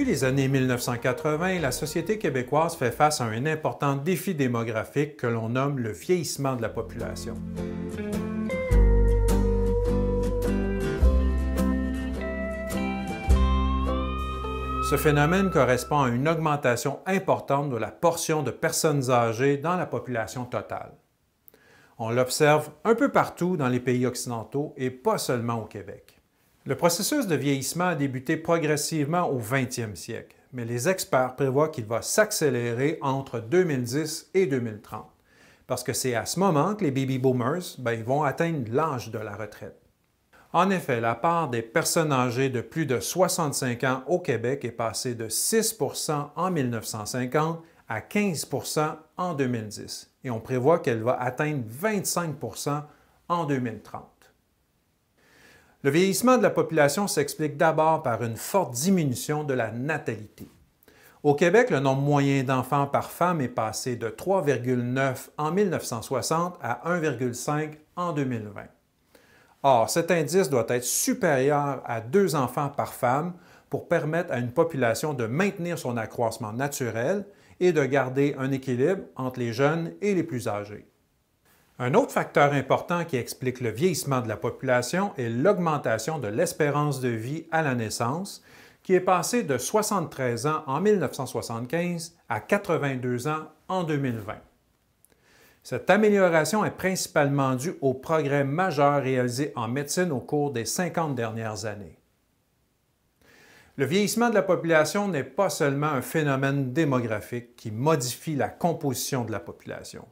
Depuis les années 1980, la société québécoise fait face à un important défi démographique que l'on nomme le vieillissement de la population. Ce phénomène correspond à une augmentation importante de la portion de personnes âgées dans la population totale. On l'observe un peu partout dans les pays occidentaux et pas seulement au Québec. Le processus de vieillissement a débuté progressivement au 20e siècle, mais les experts prévoient qu'il va s'accélérer entre 2010 et 2030, parce que c'est à ce moment que les baby boomers ben, vont atteindre l'âge de la retraite. En effet, la part des personnes âgées de plus de 65 ans au Québec est passée de 6% en 1950 à 15% en 2010 et on prévoit qu'elle va atteindre 25% en 2030. Le vieillissement de la population s'explique d'abord par une forte diminution de la natalité. Au Québec, le nombre moyen d'enfants par femme est passé de 3,9 en 1960 à 1,5 en 2020. Or, cet indice doit être supérieur à deux enfants par femme pour permettre à une population de maintenir son accroissement naturel et de garder un équilibre entre les jeunes et les plus âgés. Un autre facteur important qui explique le vieillissement de la population est l'augmentation de l'espérance de vie à la naissance, qui est passée de 73 ans en 1975 à 82 ans en 2020. Cette amélioration est principalement due aux progrès majeurs réalisés en médecine au cours des 50 dernières années. Le vieillissement de la population n'est pas seulement un phénomène démographique qui modifie la composition de la population.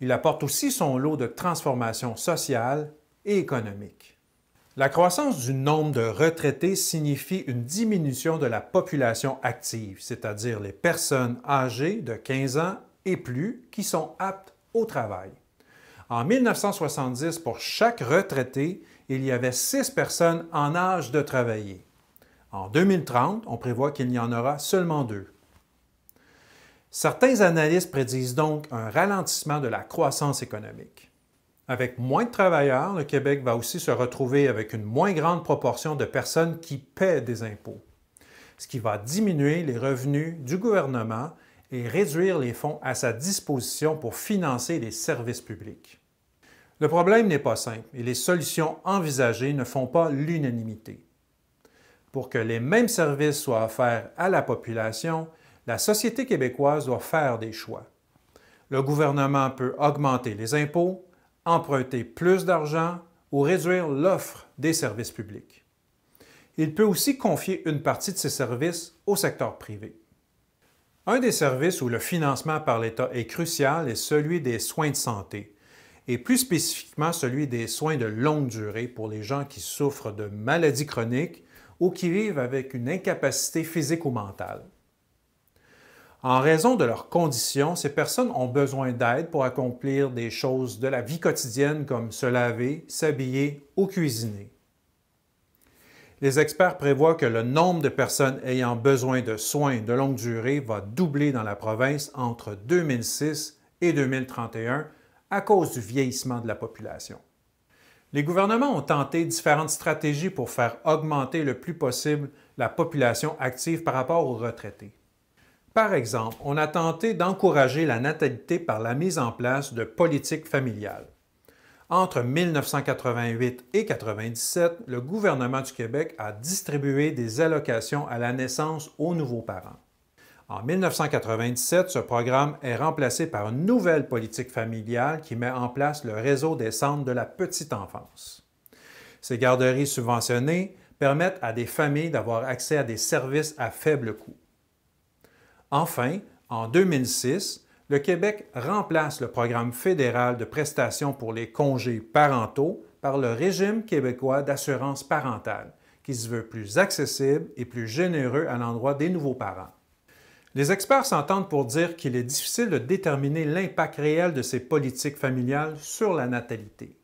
Il apporte aussi son lot de transformations sociales et économiques. La croissance du nombre de retraités signifie une diminution de la population active, c'est-à-dire les personnes âgées de 15 ans et plus qui sont aptes au travail. En 1970, pour chaque retraité, il y avait six personnes en âge de travailler. En 2030, on prévoit qu'il y en aura seulement deux. Certains analystes prédisent donc un ralentissement de la croissance économique. Avec moins de travailleurs, le Québec va aussi se retrouver avec une moins grande proportion de personnes qui paient des impôts, ce qui va diminuer les revenus du gouvernement et réduire les fonds à sa disposition pour financer les services publics. Le problème n'est pas simple et les solutions envisagées ne font pas l'unanimité. Pour que les mêmes services soient offerts à la population, la société québécoise doit faire des choix. Le gouvernement peut augmenter les impôts, emprunter plus d'argent ou réduire l'offre des services publics. Il peut aussi confier une partie de ses services au secteur privé. Un des services où le financement par l'État est crucial est celui des soins de santé, et plus spécifiquement celui des soins de longue durée pour les gens qui souffrent de maladies chroniques ou qui vivent avec une incapacité physique ou mentale. En raison de leurs conditions, ces personnes ont besoin d'aide pour accomplir des choses de la vie quotidienne comme se laver, s'habiller ou cuisiner les experts prévoient que le nombre de personnes ayant besoin de soins de longue durée va doubler dans la province entre 2006 et 2031 à cause du vieillissement de la population. Les gouvernements ont tenté différentes stratégies pour faire augmenter le plus possible la population active par rapport aux retraités. Par exemple, on a tenté d'encourager la natalité par la mise en place de politiques familiales. Entre 1988 et 1997, le gouvernement du Québec a distribué des allocations à la naissance aux nouveaux parents. En 1997, ce programme est remplacé par une nouvelle politique familiale qui met en place le réseau des centres de la petite enfance. Ces garderies subventionnées permettent à des familles d'avoir accès à des services à faible coût. Enfin, en 2006, le Québec remplace le programme fédéral de prestations pour les congés parentaux par le régime québécois d'assurance parentale, qui se veut plus accessible et plus généreux à l'endroit des nouveaux parents. Les experts s'entendent pour dire qu'il est difficile de déterminer l'impact réel de ces politiques familiales sur la natalité.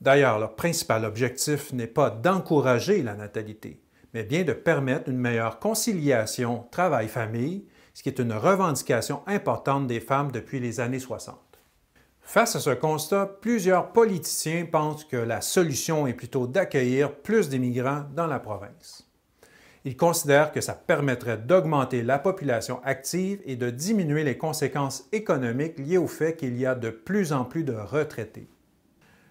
D'ailleurs, leur principal objectif n'est pas d'encourager la natalité, mais bien de permettre une meilleure conciliation travail-famille ce qui est une revendication importante des femmes depuis les années 60. Face à ce constat, plusieurs politiciens pensent que la solution est plutôt d'accueillir plus d'immigrants dans la province. Il considère que ça permettrait d'augmenter la population active et de diminuer les conséquences économiques liées au fait qu'il y a de plus en plus de retraités.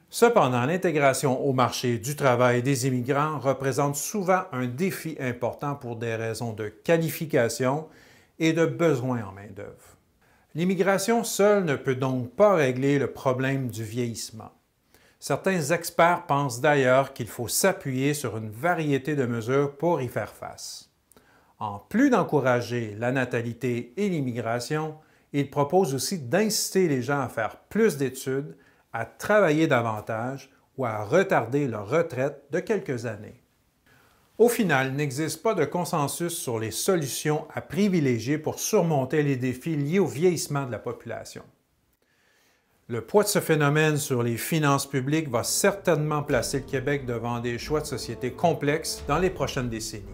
Cependant, l'intégration au marché du travail des immigrants représente souvent un défi important pour des raisons de qualification et de besoin en main-d'œuvre. L'immigration seule ne peut donc pas régler le problème du vieillissement. Certains experts pensent d'ailleurs qu'il faut s'appuyer sur une variété de mesures pour y faire face. En plus d'encourager la natalité et l'immigration, ils proposent aussi d'inciter les gens à faire plus d'études à travailler davantage ou à retarder leur retraite de quelques années. Au final, il n'existe pas de consensus sur les solutions à privilégier pour surmonter les défis liés au vieillissement de la population. Le poids de ce phénomène sur les finances publiques va certainement placer le Québec devant des choix de société complexes dans les prochaines décennies.